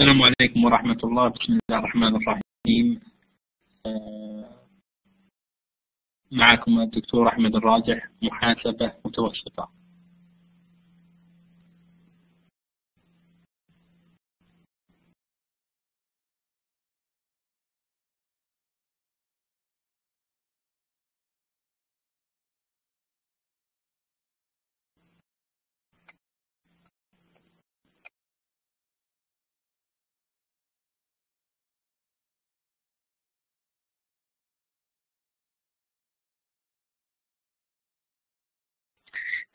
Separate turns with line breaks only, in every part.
السلام عليكم ورحمة الله. بسم الله الرحمن الرحيم. آه، معكم الدكتور أحمد الراجح محاسبة متوسطة.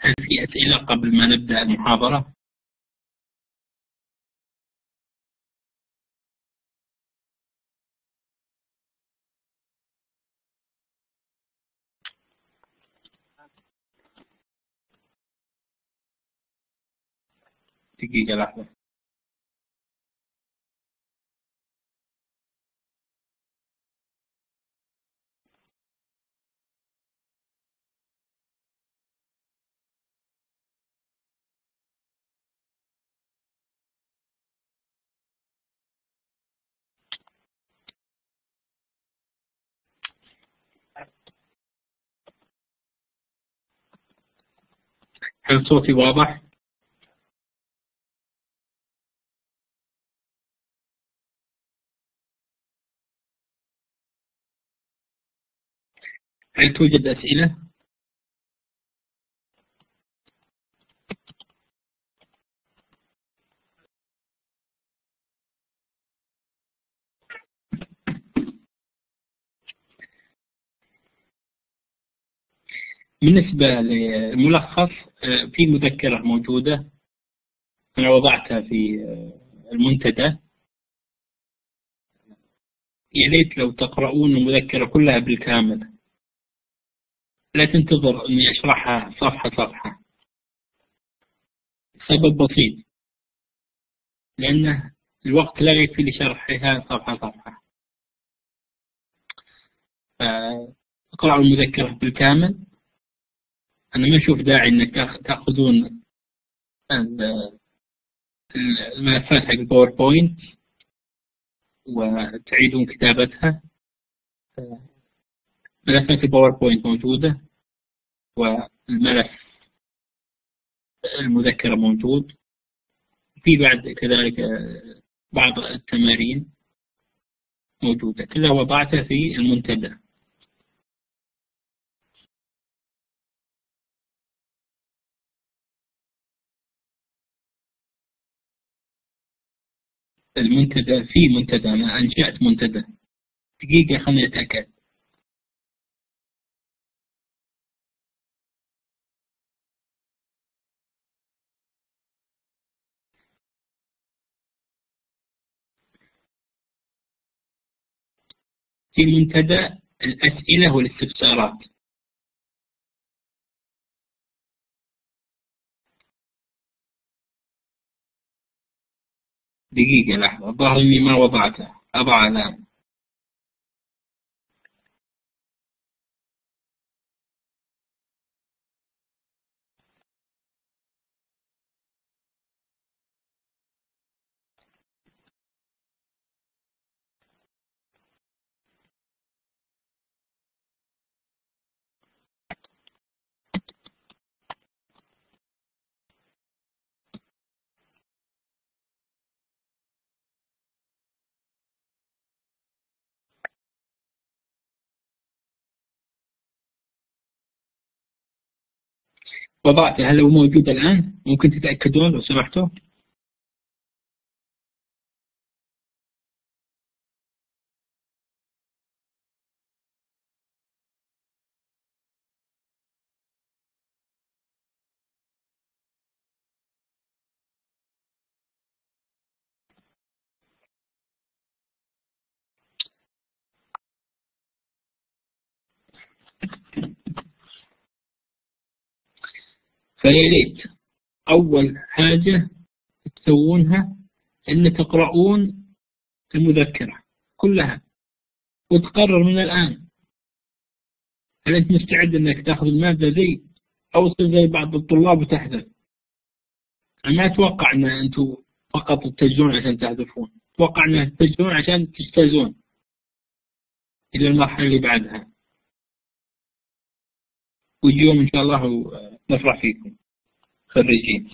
هل في أسئلة قبل ما نبدأ المحاضرة؟ دقيقة لحظة هل صوتي واضح؟ هل توجد أسئلة؟ بالنسبة للملخص آه، في مذكرة موجودة أنا وضعتها في آه، المنتدى. يا ريت لو تقرؤون المذكرة كلها بالكامل. لا تنتظر أني أشرحها صفحة صفحة. سبب بسيط. لأن الوقت لا يكفي لشرحها صفحة صفحة. فاقرأوا المذكرة بالكامل. أنا ما أشوف داعي أنك تأخذون الملفات حق ال PowerPoint وتعيدون كتابتها. ملفات ال PowerPoint موجودة والملف المذكرة موجود. في بعد كذلك بعض التمارين موجودة. كلها وضعتها في المنتدى. المنتدى في منتدى أنا أنشأت منتدى. دقيقة خليني أتأكد. في منتدى الأسئلة والاستفسارات. دقيقة لحظة. الظاهر إني ما وضعته. أضع الآن وضعته هل هو موجود الآن. ممكن تتأكدون لو سمحتوا فيا ريت أول حاجة تسوونها أن تقرؤون المذكرة كلها وتقرر من الآن. هل أنت مستعد أنك تأخذ المادة زي أو زي بعض الطلاب وتحذر أنا ما أتوقع أن أنتم فقط تجدون عشان تهدفون أتوقع أنه تجدون عشان تجتازون إلى المرحلة اللي بعدها. ويوم إن شاء الله نفرح فيكم. خريجين.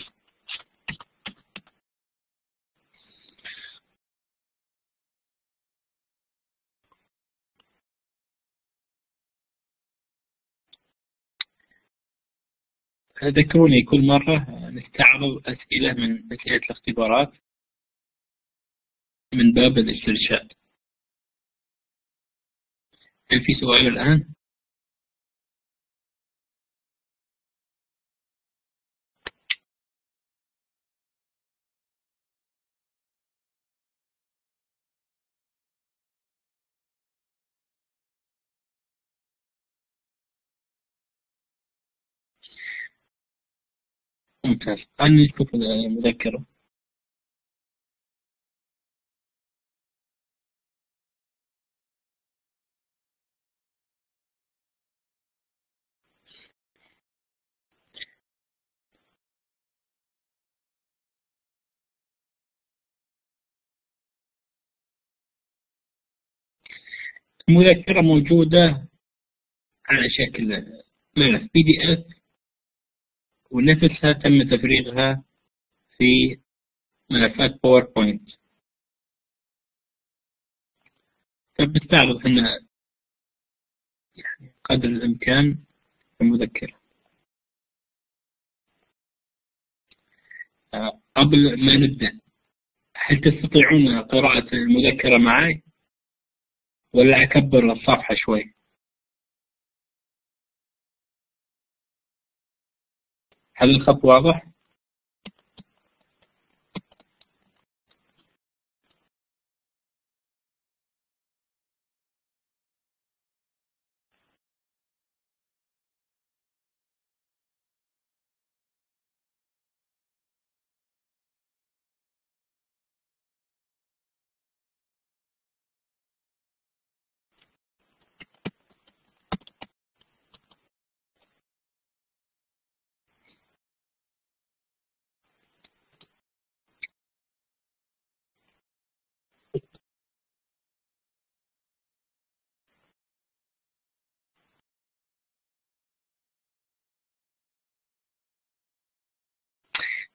ذكروني كل مرة نستعرض أسئلة من أسئلة الاختبارات من باب الاسترشاد. هل في سؤال الآن؟ ممتاز. خلينا نشوف المذكرة المذكرة موجودة على شكل ملف PDF ونفسها تم تفريغها في ملفات PowerPoint فبنستعرض إحنا؟ يعني قدر الإمكان المذكرة قبل ما نبدأ هل تستطيعون قراءة المذكرة معي ولا أكبر الصفحة شوي؟ هل الخط واضح؟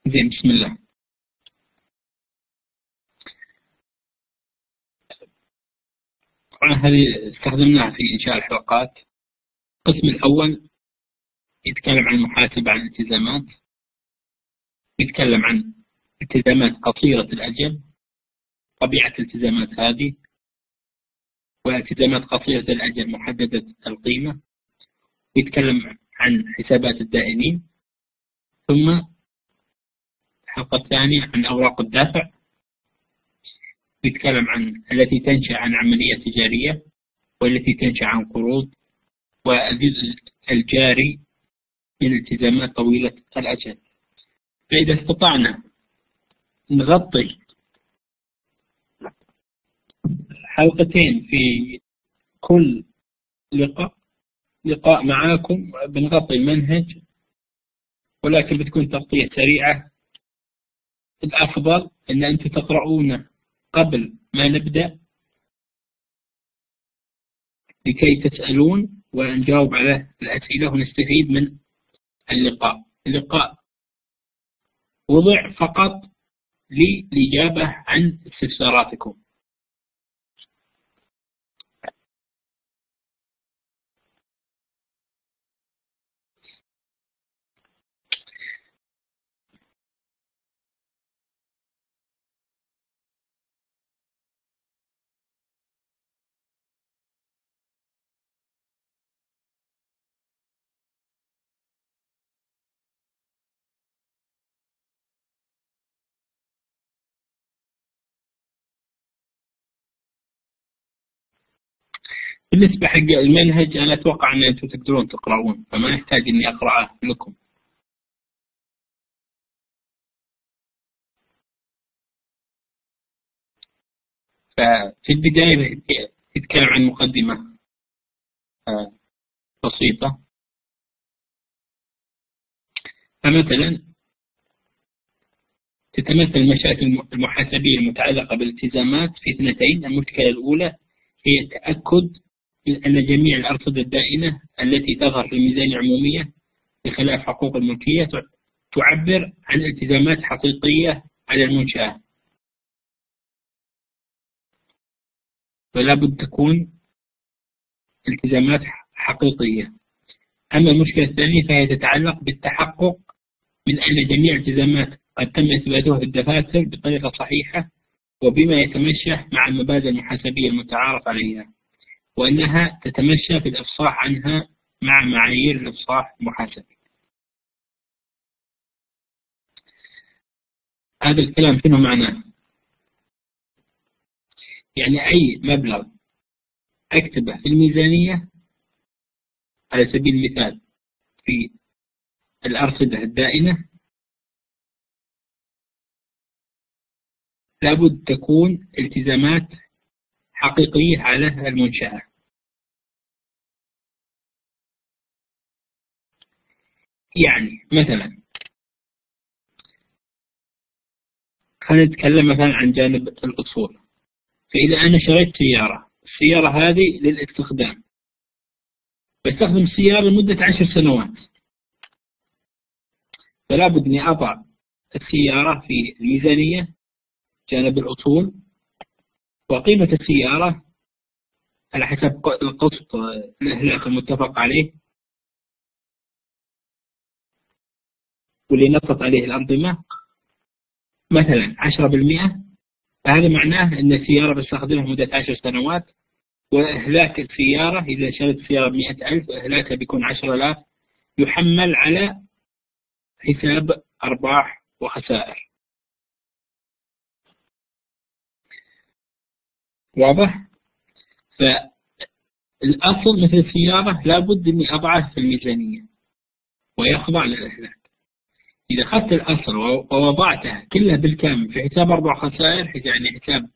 زين بسم الله. هذه استخدمناها في إنشاء الحلقات. القسم الأول يتكلم عن محاسبة عن الالتزامات يتكلم عن التزامات قصيرة الأجل طبيعة الالتزامات هذه والتزامات قصيرة الأجل محددة القيمة يتكلم عن حسابات الدائمين ثم الحلقة الثانية عن أوراق الدافع. يتكلم عن التي تنشأ عن عملية تجارية والتي تنشأ عن قروض والجزء الجاري من التزامات طويلة الأجل. فإذا استطعنا نغطي حلقتين في كل لقاء لقاء معاكم بنغطي المنهج ولكن بتكون تغطية سريعة الأفضل أن أنتم تقرؤون قبل ما نبدأ لكي تسألون ونجاوب على الأسئلة ونستفيد من اللقاء. اللقاء وضع فقط للإجابة عن استفساراتكم. بالنسبة حق المنهج أنا أتوقع أن أنتم تقدرون تقرؤون فما يحتاج إني أقرأه لكم. ففي البداية يتكلم عن مقدمة آه، بسيطة. فمثلا تتمثل المشاكل المحاسبية المتعلقة بالالتزامات في اثنتين المشكلة الأولى هي التأكد أن جميع الأرصدة الدائنة التي تظهر في الميزانية العمومية بخلاف حقوق الملكية تعبر عن التزامات حقيقية على المنشأة فلا بد تكون التزامات حقيقية. أما المشكلة الثانية فهي تتعلق بالتحقق من أن جميع الالتزامات قد تم إثباتها في الدفاتر بطريقة صحيحة وبما يتمشى مع المبادئ المحاسبية المتعارف عليها. وأنها تتمشى في الإفصاح عنها مع معايير الإفصاح المحاسبي هذا الكلام شنو معناه؟ يعني أي مبلغ أكتبه في الميزانية على سبيل المثال في الأرصدة الدائنة لابد تكون التزامات حقيقية على المنشأة يعني مثلا. خلينا نتكلم مثلا عن جانب الأصول. فإذا أنا شريت سيارة السيارة هذه للاستخدام. بستخدم السيارة لمدة عشر سنوات. فلا بد أني أضع السيارة في الميزانية جانب الأصول. وقيمة السيارة على حسب القسط الإهلاك المتفق عليه. واللي نصت عليه الأنظمة. مثلا 10% فهذا معناه أن السيارة بستخدمها مدة 10 سنوات وإهلاك السيارة إذا شريت سيارة بمئة ألف إهلاكها بيكون 10000 يحمل على حساب أرباح وخسائر. واضح؟ فالأصل مثل السيارة لابد أني أضعه في الميزانية ويخضع للإهلاك. إذا أخذت الأصل ووضعته كله بالكامل في حساب أربع خسائر يعني حساب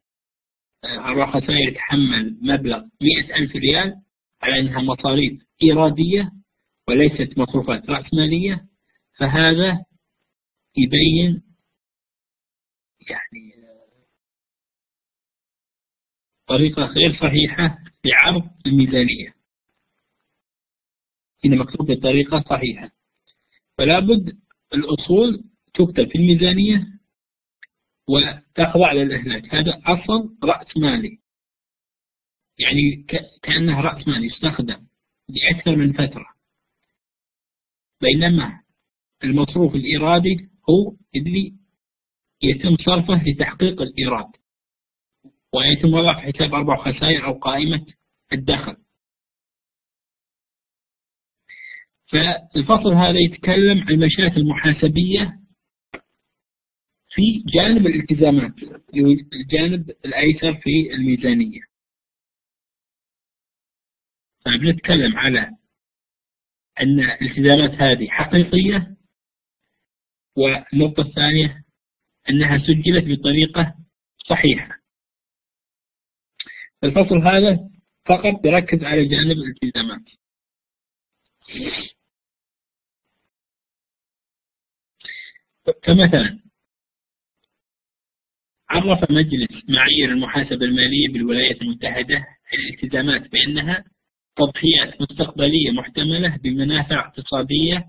آه، أربع خسائر يتحمل مبلغ مئة ألف ريال على أنها مصاريف إيرادية وليست مصروفات رأسمالية فهذا يبين يعني طريقة غير صحيحة لعرض الميزانية. هنا مكتوب بطريقة صحيحة. فلا بد الأصول تكتب في الميزانية وتخضع للإهلاك. هذا أصل رأس مالي. يعني كأنه رأس مالي يستخدم لأكثر من فترة. بينما المصروف الإيرادي هو اللي يتم صرفه لتحقيق الإيراد. ويتم وضع في حساب أربع خسائر أو قائمة الدخل. فالفصل هذا يتكلم عن المشاكل المحاسبية في جانب الالتزامات الجانب الأيسر في الميزانية. فبنتكلم على أن الالتزامات هذه حقيقية والنقطة الثانية أنها سجلت بطريقة صحيحة. الفصل هذا فقط يركز على جانب الالتزامات. فمثلا عرف مجلس معايير المحاسبة المالية بالولايات المتحدة الالتزامات بأنها تضحيات مستقبلية محتملة بمنافع اقتصادية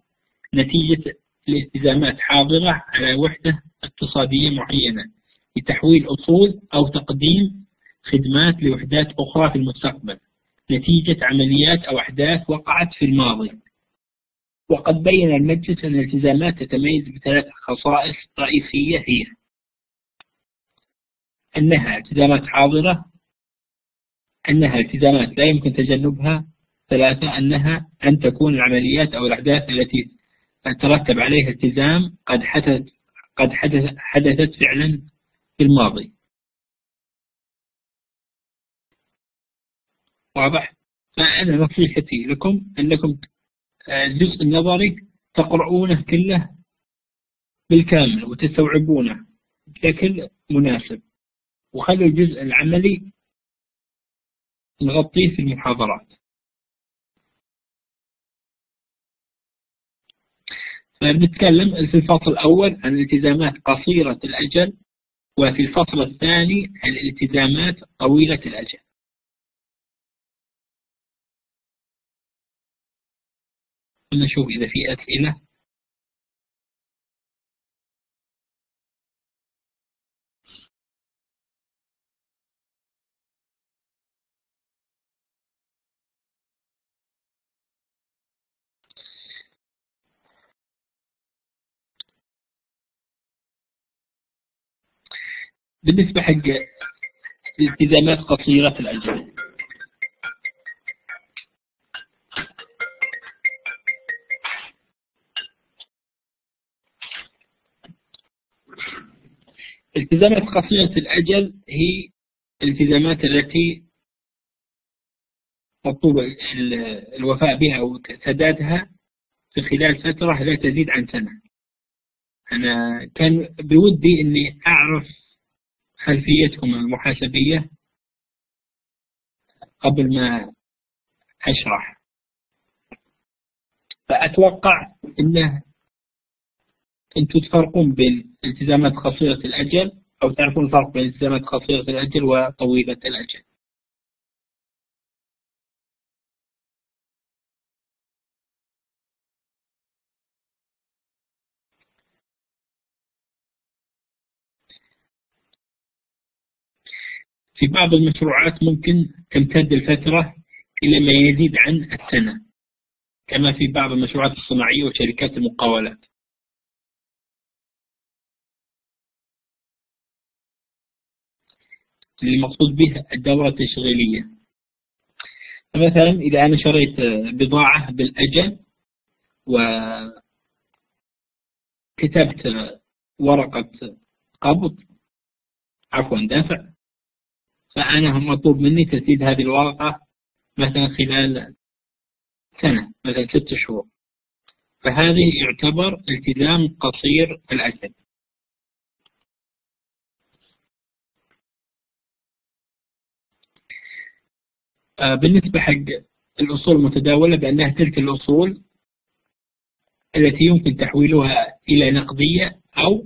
نتيجة الالتزامات حاضرة على وحدة اقتصادية معينة لتحويل أصول أو تقديم خدمات لوحدات أخرى في المستقبل نتيجة عمليات أو أحداث وقعت في الماضي. وقد بين المجلس أن الالتزامات تتميز بثلاث خصائص رئيسية هي أنها التزامات حاضرة أنها التزامات لا يمكن تجنبها ثلاثة أنها أن تكون العمليات أو الأحداث التي ترتب عليها التزام قد حدثت قد حدث حدثت فعلا في الماضي. واضح؟ فأنا نصيحتي لكم أنكم الجزء النظري تقرؤونه كله بالكامل وتستوعبونه بشكل مناسب. وخلوا الجزء العملي نغطيه في المحاضرات. فبنتكلم في الفصل الأول عن الالتزامات قصيرة الأجل وفي الفصل الثاني عن الالتزامات طويلة الأجل. نشوف إذا في أسئلة بالنسبة حق الالتزامات قصيرة الأجل التزامات قصيرة الأجل هي الالتزامات التي مطلوب الوفاء بها أو سدادها في خلال فترة لا تزيد عن سنة. أنا كان بودي أني أعرف خلفيتكم المحاسبية قبل ما أشرح. فأتوقع أنه أنتم تفرقون بين التزامات قصيرة الأجل أو تعرفون الفرق بين التزامات قصيرة الأجل وطويلة الأجل. في بعض المشروعات ممكن تمتد الفترة إلى ما يزيد عن السنة كما في بعض المشروعات الصناعية وشركات المقاولات. اللي مقصود به الدورة التشغيلية. مثلا إذا أنا شريت بضاعة بالأجل وكتبت ورقة قبض عفوا دافع فأنا مطلوب مني تسديد هذه الورقة مثلا خلال سنة مثلا ست شهور. فهذه يعتبر التزام قصير الأجل. بالنسبة حق الأصول المتداولة بأنها تلك الأصول التي يمكن تحويلها إلى نقدية أو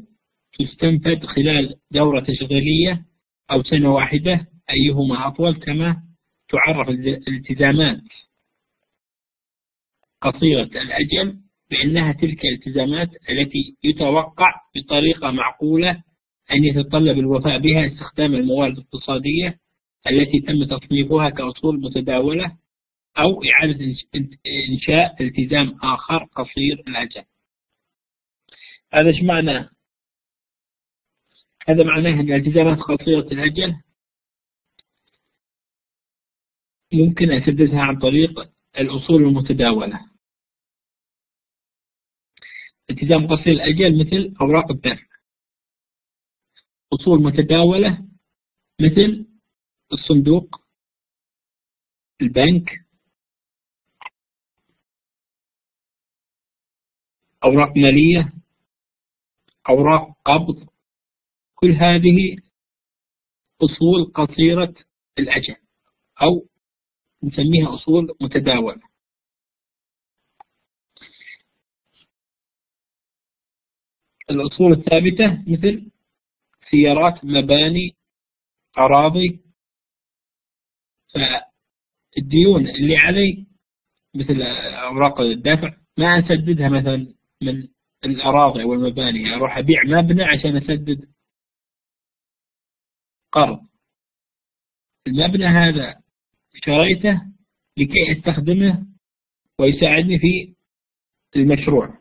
تستنفد خلال دورة تشغيلية أو سنة واحدة أيهما أطول كما تعرف الالتزامات. قصيرة الأجل بأنها تلك الالتزامات التي يتوقع بطريقة معقولة أن يتطلب الوفاء بها استخدام الموارد الاقتصادية التي تم تصنيفها كأصول متداولة أو إعادة إنشاء التزام آخر قصير الأجل. هذا إيش معنى؟ هذا معناه أن الالتزامات قصيرة الأجل ممكن أسددها عن طريق الأصول المتداولة. التزام قصير الأجل مثل أوراق الدفع. أصول متداولة مثل الصندوق البنك أوراق مالية أوراق قبض كل هذه أصول قصيرة الأجل أو نسميها أصول متداولة. الأصول الثابتة مثل سيارات مباني أراضي فالديون اللي علي مثل أوراق الدفع ما أسددها مثلا من الأراضي والمباني أروح أبيع مبنى عشان أسدد قرض. المبنى هذا شريته لكي أستخدمه ويساعدني في المشروع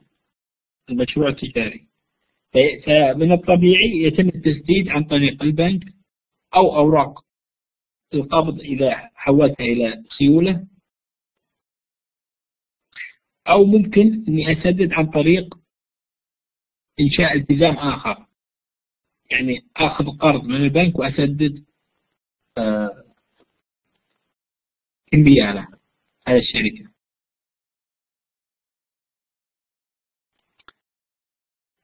المشروع التجاري. فمن الطبيعي يتم التسديد عن طريق البنك أو أوراق القبض إذا حولتها إلى سيولة أو ممكن أني أسدد عن طريق إنشاء التزام آخر. يعني أخذ قرض من البنك وأسدد آه انبياء على الشركة.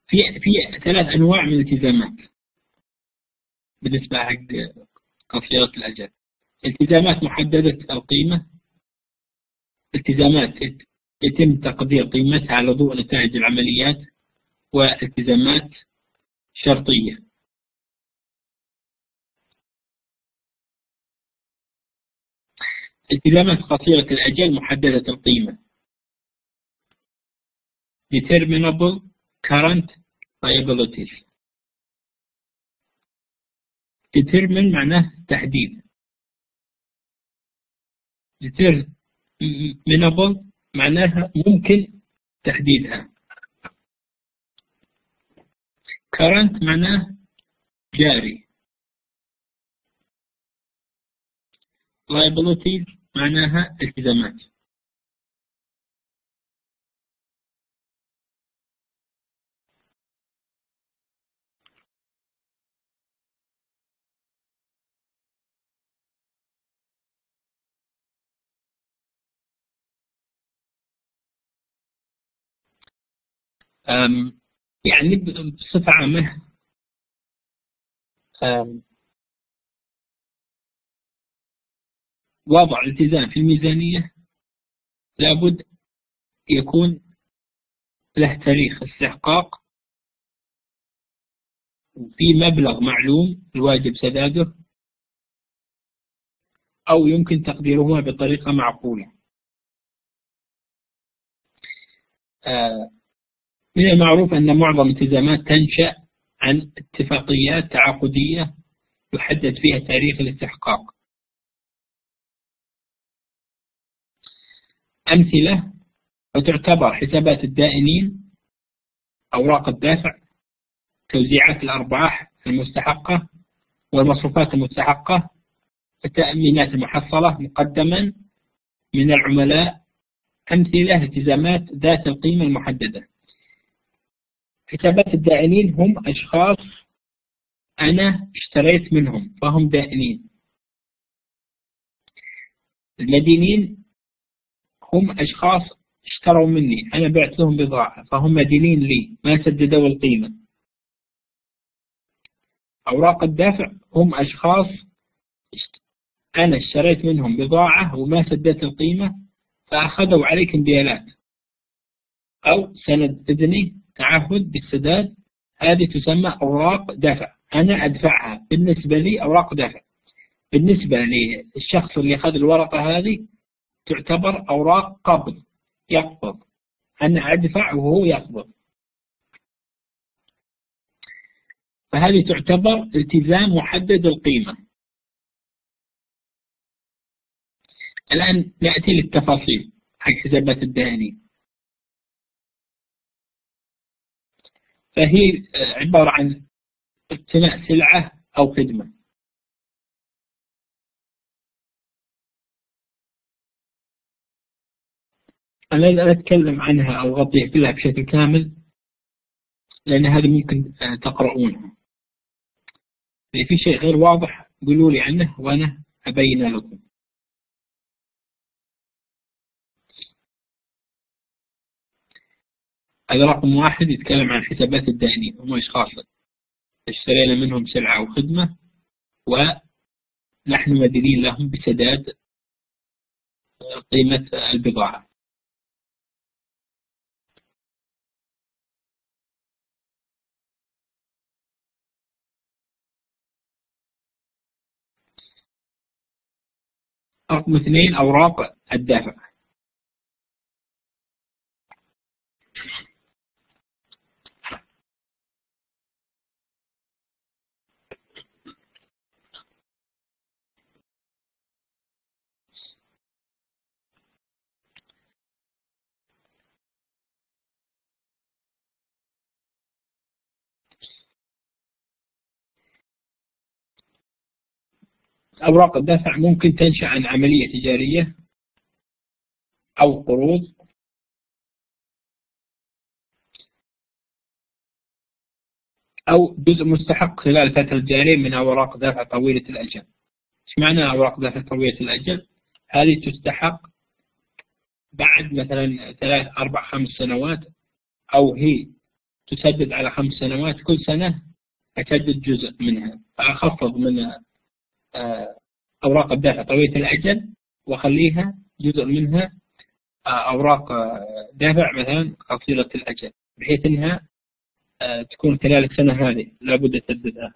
في في ثلاث أنواع من الالتزامات بالنسبة حق قصيرة الأجل. التزامات محددة القيمة التزامات. يتم تقدير قيمتها على ضوء نتائج العمليات والتزامات شرطية. التزامات قصيرة الأجل محددة القيمة. Determinable current liabilities. Determine معناه تحديد. Determinable معناها ممكن تحديدها. current معناه جاري. liabilities معناها التزامات. يعني بصفة عامة. وضع التزام في الميزانية لابد يكون له تاريخ استحقاق في مبلغ معلوم الواجب سداده أو يمكن تقديرهما بطريقة معقولة. آه، من المعروف أن معظم الالتزامات تنشأ عن اتفاقيات تعاقدية يحدد فيها تاريخ الاستحقاق. أمثلة وتعتبر حسابات الدائنين أوراق الدافع توزيعات الأرباح المستحقة والمصروفات المستحقة التأمينات المحصلة مقدما من العملاء. أمثلة التزامات ذات القيمة المحددة. حسابات الدائنين هم أشخاص أنا اشتريت منهم فهم دائنين المدينين هم أشخاص اشتروا مني أنا بعت لهم بضاعة فهم مدينين لي ما سددوا القيمة. أوراق الدافع هم أشخاص أنا اشتريت منهم بضاعة وما سددت القيمة فأخذوا عليك انبيالات أو سند إذني تعهد بالسداد هذه تسمى أوراق دفع أنا أدفعها. بالنسبة لي أوراق دفع بالنسبة للشخص اللي أخذ الورقة هذه تعتبر أوراق قبض. يقبض. أنا أدفع وهو يقبض. فهذه تعتبر التزام محدد القيمة. الآن نأتي للتفاصيل حق حسابات الدهني فهي عبارة عن اقتناء سلعة أو خدمة. أنا لا أتكلم عنها أو أغطيها كلها بشكل كامل لأن هذا ممكن تقرؤونها. إذا في شيء غير واضح قولوا لي عنه وأنا أبين لكم. هذا رقم واحد يتكلم عن حسابات الدائنين هم أشخاص اشترينا منهم سلعة أو خدمة ونحن مدينين لهم بسداد قيمة البضاعة. رقم اثنين أوراق الدافع أوراق الدفع ممكن تنشأ عن عملية تجارية أو قروض. أو جزء مستحق خلال الفترة الجارية من أوراق دفع طويلة الأجل. إيش معنى أوراق دفع طويلة الأجل؟ هذه تستحق بعد مثلا ثلاث أربع خمس سنوات أو هي تسدد على خمس سنوات. كل سنة أسدد جزء منها فأخفض من أوراق الدفع طويلة الأجل وأخليها جزء منها أوراق دافع مثلا قصيرة الأجل بحيث أنها تكون خلال السنة هذه لابد تسددها.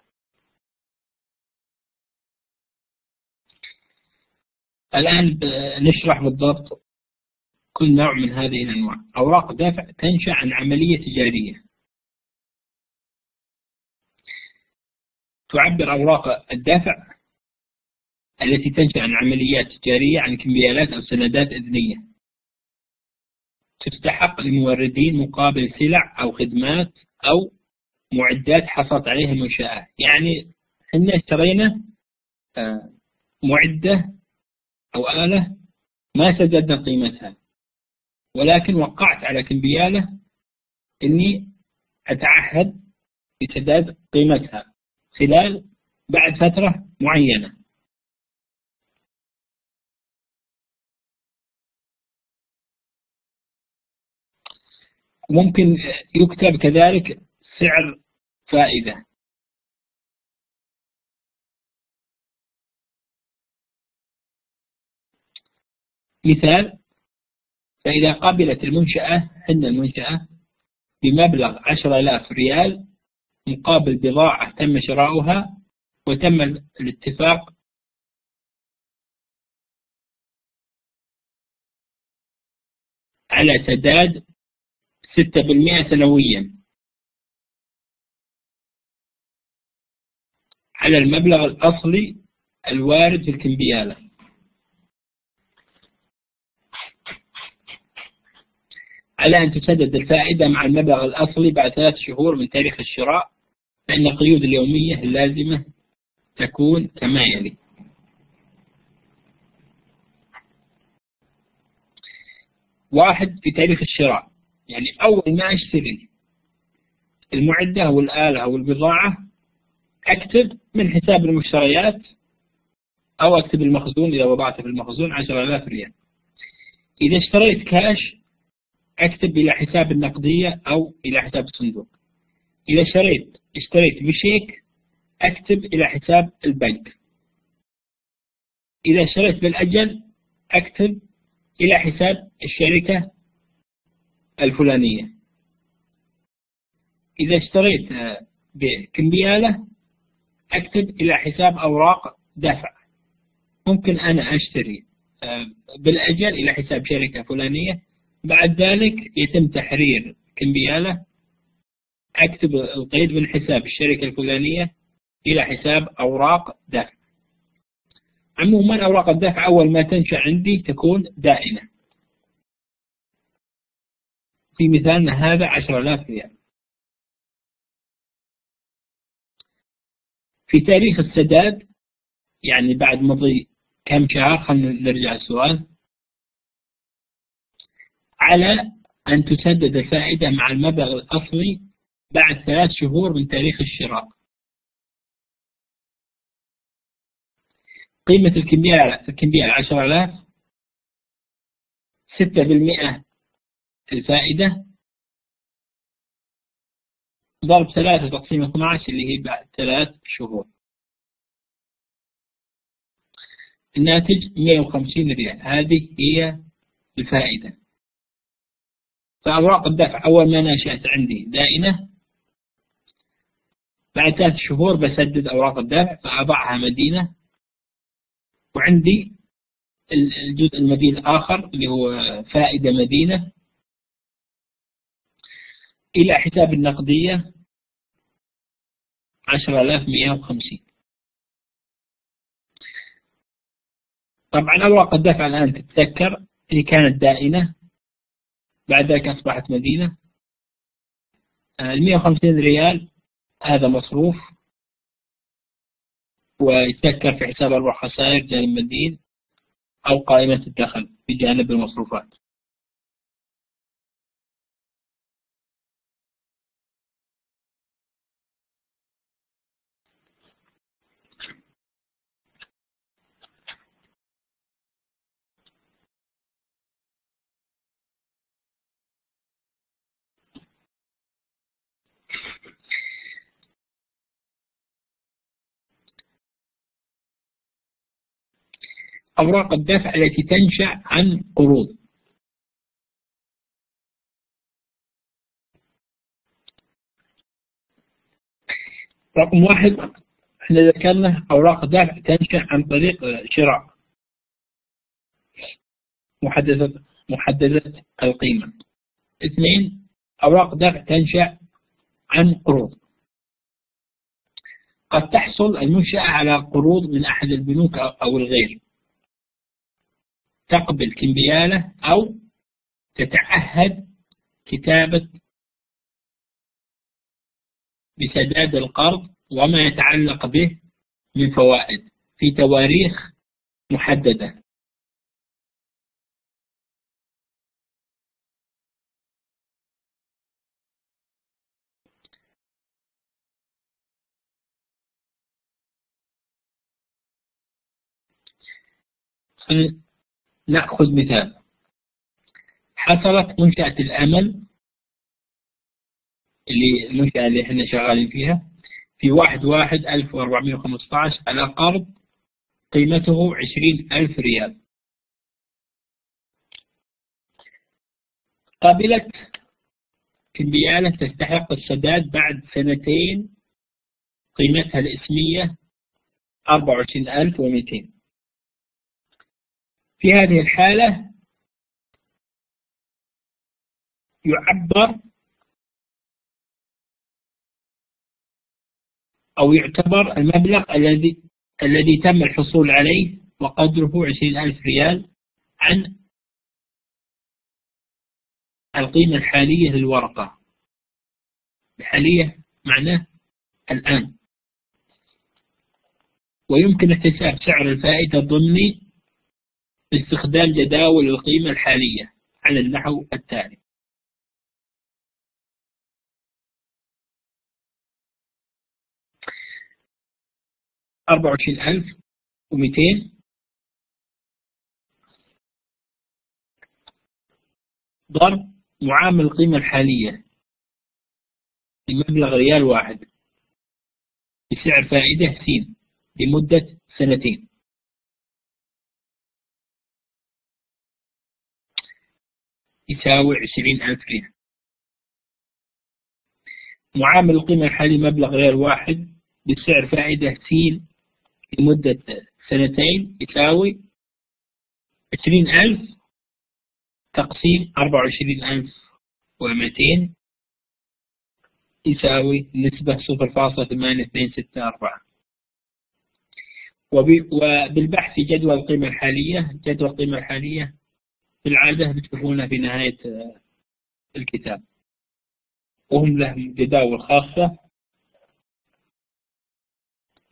الآن نشرح بالضبط كل نوع من هذه الأنواع. أوراق دافع تنشأ عن عملية تجارية. تعبر أوراق الدافع التي تنشأ عن عمليات تجارية عن كمبيالات أو سندات إذنية تستحق للموردين مقابل سلع أو خدمات أو معدات حصلت عليها المنشآت يعني إحنا اشترينا آه، معدة أو آلة ما سددنا قيمتها. ولكن وقعت على كمبيالة إني أتعهد بسداد قيمتها خلال بعد فترة معينة. ممكن يكتب كذلك سعر فائدة. مثال فإذا قبلت المنشأة حنا المنشأة بمبلغ عشر آلاف ريال مقابل بضاعة تم شراؤها وتم الاتفاق على سداد ستة بالمئة سنويا. على المبلغ الأصلي الوارد في الكمبيالة. على أن تسدد الفائدة مع المبلغ الأصلي بعد ثلاث شهور من تاريخ الشراء فإن القيود اليومية اللازمة تكون كما يلي. واحد في تاريخ الشراء. يعني أول ما أشتري المعدة أو الآلة أو البضاعة أكتب من حساب المشتريات أو أكتب المخزون إذا وضعته في المخزون 10000 ريال. إذا اشتريت كاش أكتب إلى حساب النقدية أو إلى حساب الصندوق. إذا اشتريت اشتريت بشيك أكتب إلى حساب البنك. إذا اشتريت بالأجل أكتب إلى حساب الشركة الفلانية. إذا اشتريت بكمبيالة أكتب إلى حساب أوراق دفع. ممكن أنا أشتري آه، بالأجل إلى حساب شركة فلانية. بعد ذلك يتم تحرير كمبيالة أكتب القيد من حساب الشركة الفلانية إلى حساب أوراق دفع. عموما أوراق الدفع أول ما تنشأ عندي تكون دائمة. في مثالنا هذا 10000 ريال. في تاريخ السداد يعني بعد مضي كم شهر خلينا نرجع السؤال. على أن تسدد الفائدة مع المبلغ الأصلي بعد ثلاث شهور من تاريخ الشراء. قيمة الكمية الكمية 10000 ستة بالمئة الفائدة. ضرب ثلاثة تقسيم 12 اللي هي بعد ثلاث شهور. الناتج 150 ريال. هذه هي الفائدة. فأوراق الدفع. أول ما نشأت عندي دائنة. بعد ثلاث شهور بسدد أوراق الدفع فأضعها مدينة. وعندي الجزء المدين الآخر اللي هو فائدة مدينة. إلى حساب النقدية عشرة آلاف مئة وخمسين. طبعا أوراق الدفع الآن تتذكر؟ اللي كانت دائنة بعد ذلك أصبحت مدينة. المئة وخمسين ريال هذا مصروف. ويتذكر في حساب أرباح خسائر جانب مدين أو قائمة الدخل بجانب المصروفات. أوراق الدفع التي تنشأ عن قروض رقم واحد إحنا ذكرنا أوراق دفع تنشأ عن طريق شراء. محددة محددة القيمة. اثنين أوراق دفع تنشأ عن قروض. قد تحصل المنشأة على قروض من أحد البنوك أو الغير. تقبل كمبيالة أو تتعهد كتابة بسداد القرض وما يتعلق به من فوائد في تواريخ محددة. نأخذ مثال. حصلت منشأة الأمل اللي المنشأة اللي إحنا شغالين فيها في واحد واحد ألف وأربعمائة وخمسة عشر على قرض قيمته عشرين ألف ريال. قبلت كمبيالة تستحق السداد بعد سنتين قيمتها الإسمية أربعة وعشرين ألف ومئتين. في هذه الحالة يعبر أو يعتبر المبلغ الذي الذي تم الحصول عليه وقدره عشرين ألف ريال عن القيمة الحالية للورقة. الحالية معناه الآن. ويمكن احتساب سعر الفائدة الضمني باستخدام جداول القيمة الحالية على النحو التالي. أربعة وعشرين ألف ومئتين. ضرب معامل القيمة الحالية بمبلغ ريال واحد بسعر فائدة س لمدة سنتين. يساوي عشرين ألف ريال معامل القيمة الحالية مبلغ غير واحد بسعر فائدة س لمدة سنتين يساوي عشرين ألف تقسيم أربعة وعشرين ألف ومئتين يساوي نسبة صفر فاصلة ثمانية اثنين ستة أربعة. وبالبحث في جدول القيمة الحالية جدول القيمة الحالية العادة بتشوفونها في نهاية الكتاب. وهم لهم جداول خاصة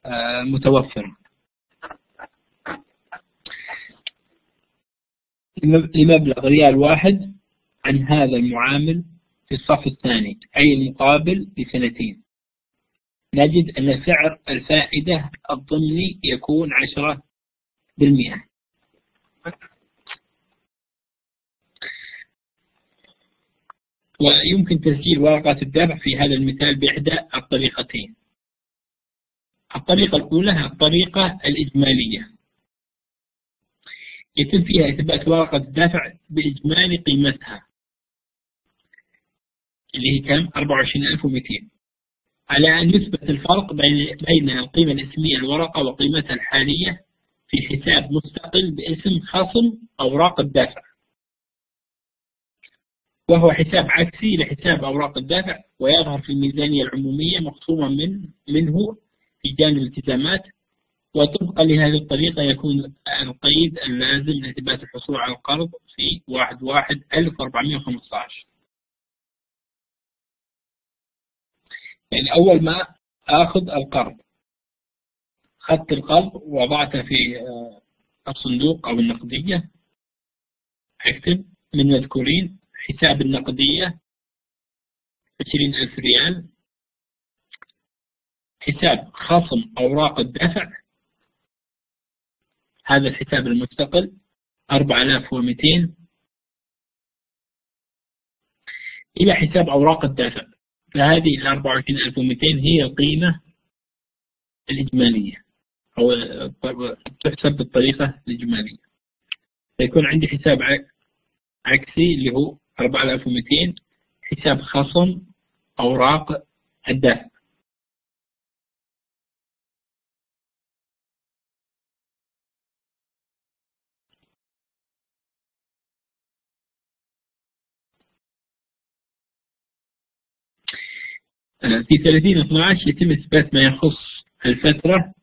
آه، متوفرة. لمبلغ ريال واحد عن هذا المعامل في الصف الثاني أي المقابل بسنتين. نجد أن سعر الفائدة الضمني يكون عشرة بالمئة. ويمكن تسجيل ورقة الدفع في هذا المثال بإحدى الطريقتين. الطريقة الأولى الطريقة الإجمالية. يتم فيها إثبات ورقة الدفع بإجمالي قيمتها اللي هي كم؟ 24200 على أن يثبت الفرق بين بين القيمة الإسمية الورقة وقيمتها الحالية في حساب مستقل باسم خصم أوراق الدفع. وهو حساب عكسي لحساب أوراق الدفع ويظهر في الميزانية العمومية مخصوما من منه في جانب الالتزامات وطبقا لهذه الطريقة يكون القيد اللازم لإثبات الحصول على القرض في واحد واحد ألف وأربعمائة وخمسة عشر يعني أول ما آخذ القرض أخذت القرض وضعته في آه، الصندوق أو النقدية أكتب من مذكورين حساب النقدية عشرين ألف ريال. حساب خصم أوراق الدفع هذا الحساب المستقل 4200 إلى حساب أوراق الدفع فهذه ال 24200 هي القيمة الإجمالية أو تحسب بالطريقة الإجمالية. فيكون عندي حساب عكسي اللي هو 4200 حساب خصم أوراق الدفع آه، في 30 12 يتم إثبات ما يخص الفترة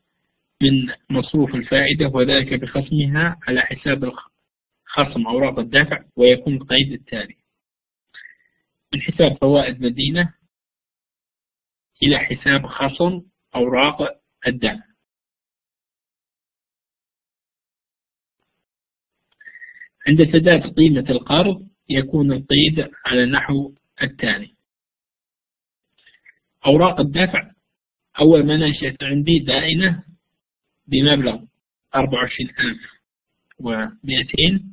من مصروف الفائدة وذلك بخصمها على حساب الخصم أوراق الدفع ويكون القيد التالي. من حساب فوائد مدينة إلى حساب خصم أوراق الدعم عند سداد قيمة القرض يكون القيد على نحو التالي. أوراق الدفع أول ما نشأت عندي دائنة بمبلغ 24200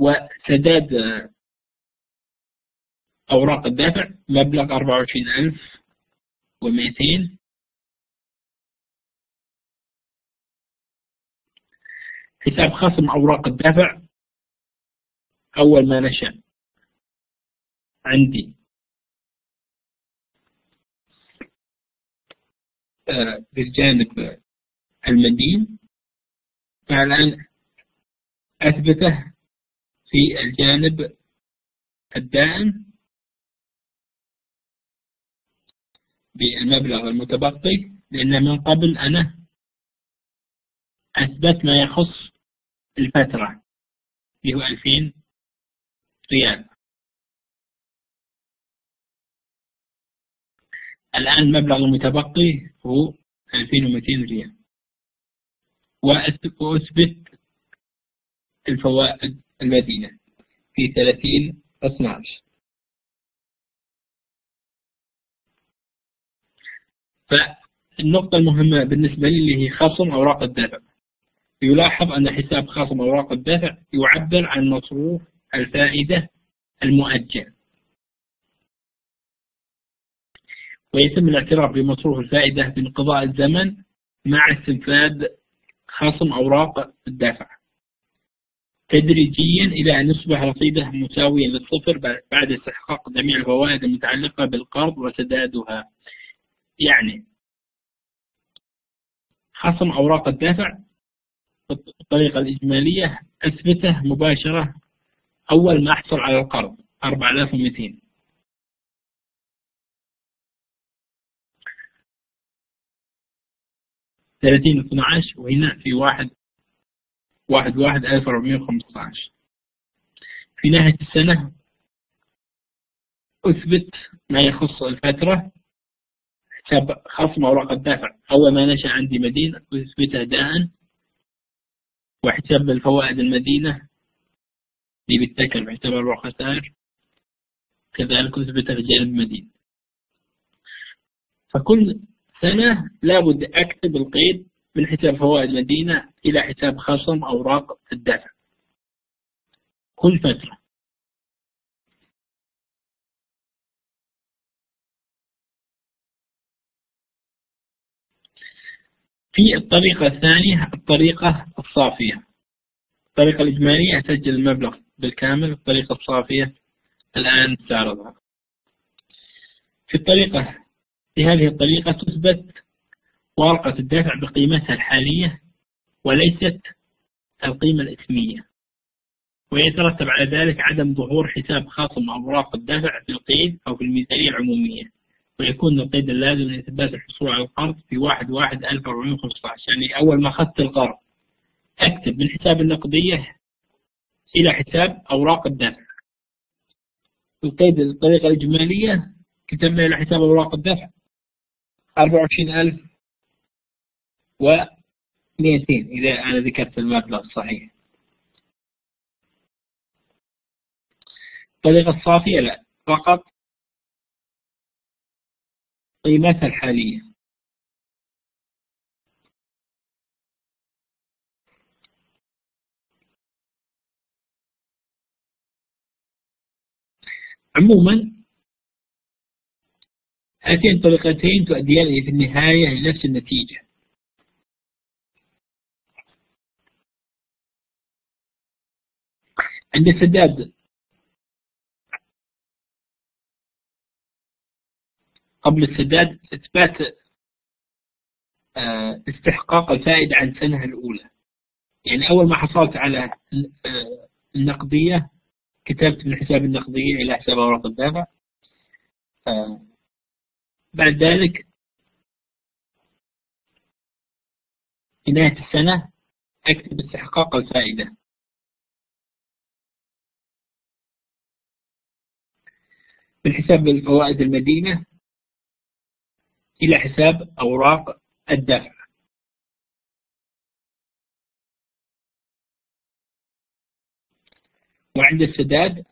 وسداد أوراق الدفع مبلغ أربعة وعشرين ألف ومئتين. حساب خصم أوراق الدفع أول ما نشأ عندي آه، بالجانب المدين. فالآن أثبته في الجانب الدائم بالمبلغ المتبقي لأن من قبل أنا أثبت ما يخص الفترة اللي هو 2000 ريال. الآن المبلغ المتبقي هو 2200 ريال. وأثبت الفوائد المدينة في 30 12 فالنقطة المهمة بالنسبة لي اللي هي خصم أوراق الدفع. يلاحظ أن حساب خصم أوراق الدفع يعبر عن مصروف الفائدة المؤجل. ويتم الاعتراف بمصروف الفائدة بانقضاء الزمن مع استنفاد خصم أوراق الدفع. تدريجيا إلى أن يصبح رصيده مساويا للصفر بعد استحقاق جميع الفوائد المتعلقة بالقرض وسدادها يعني خصم أوراق الدفع بالطريقة الإجمالية أثبته مباشرة أول ما أحصل على القرض 4200 30 12 وهنا في واحد واحد واحد ألف أربعمية وخمسة عشر. في نهاية السنة أثبت ما يخص الفترة حساب خصم أوراق الدفع أول ما نشأ عندي مدينة أثبت أداء وحساب الفوائد المدينة اللي بالتكل بحساب أرباح خسائر كذلك أثبت رجال المدينة. فكل سنة لابد أكتب القيد من حساب فوائد مدينة إلى حساب خصم أوراق الدفع. كل فترة. في الطريقة الثانية الطريقة الصافية. الطريقة الإجمالية أسجل المبلغ بالكامل الطريقة الصافية الآن تعرضها. في الطريقة في هذه الطريقة تثبت ورقة الدفع بقيمتها الحالية وليست القيمة الإسمية. ويترتب على ذلك عدم ظهور حساب خاصم أوراق الدفع في القيد أو في الميزانية العمومية ويكون القيد اللازم لإثبات الحصول على القرض في واحد واحد 1415 يعني أول ما أخذت القرض أكتب من حساب النقدية إلى حساب أوراق الدفع. القيد الطريقة الإجمالية كتبنا إلى حساب أوراق الدفع 24000 و 200 إذا أنا ذكرت المبلغ الصحيح الطريقة الصافية لا فقط قيمتها الحالية. عموما هاتين الطريقتين تؤديان في النهاية لنفس النتيجة. عند السداد. قبل السداد إثبات آه، استحقاق الفائدة عن السنة الأولى. يعني أول ما حصلت على آه، النقدية كتبت من حساب النقدية إلى حساب أوراق الدافع. آه، بعد ذلك في نهاية السنة أكتب استحقاق الفائدة. من حساب الفوائد المدينة إلى حساب أوراق الدفع. وعند السداد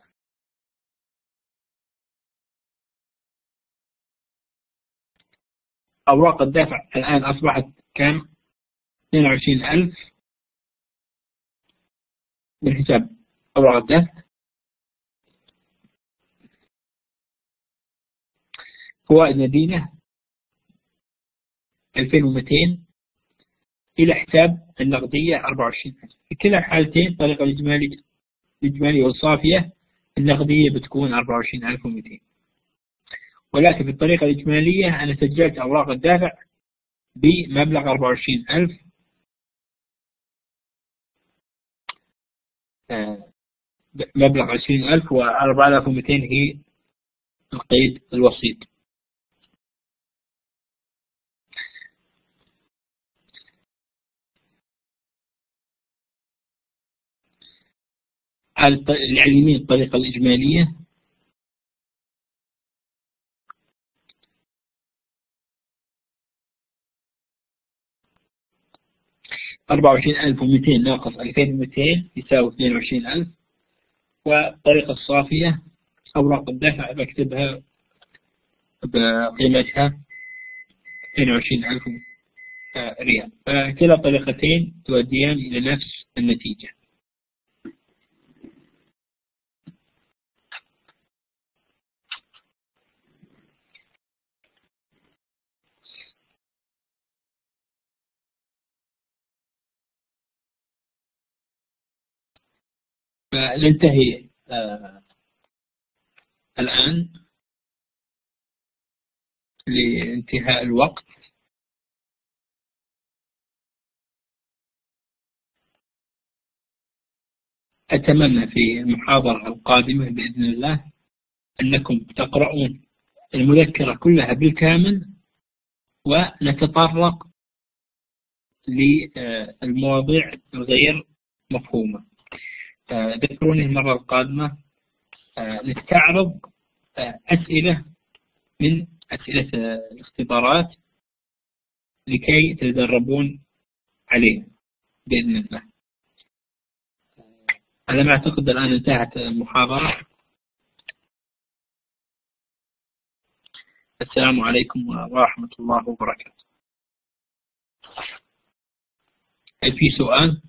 أوراق الدفع الآن أصبحت كم؟ 22000 من حساب أوراق الدفع فوائد مدينة 2200 إلى حساب النقدية 24000 في كلا الحالتين الطريقة الإجمالية والصافية النقدية بتكون 24200 ولكن في الطريقة الإجمالية أنا سجلت أوراق الدافع بمبلغ 24000 آه، مبلغ 20000 و 4200 هي القيد الوسيط. اليمين الطريقة الإجمالية. أربعة وعشرين ألف ومئتين ناقص ألفين ومئتين يساوي اثنين وعشرين ألف. والطريقة الصافية أوراق الدفع بكتبها بقيمتها اثنين وعشرين ألف ريال. فكلا الطريقتين تؤديان إلى نفس النتيجة. فننتهي آه الآن لانتهاء الوقت. أتمنى في المحاضرة القادمة بإذن الله أنكم تقرؤون المذكرة كلها بالكامل ونتطرق للمواضيع الغير مفهومة. ذكروني المرة القادمة آه، نستعرض آه، أسئلة من أسئلة الاختبارات لكي تتدربون عليها بإذن الله. على ما أعتقد الآن انتهت المحاضرة. السلام عليكم ورحمة الله وبركاته. هل في سؤال؟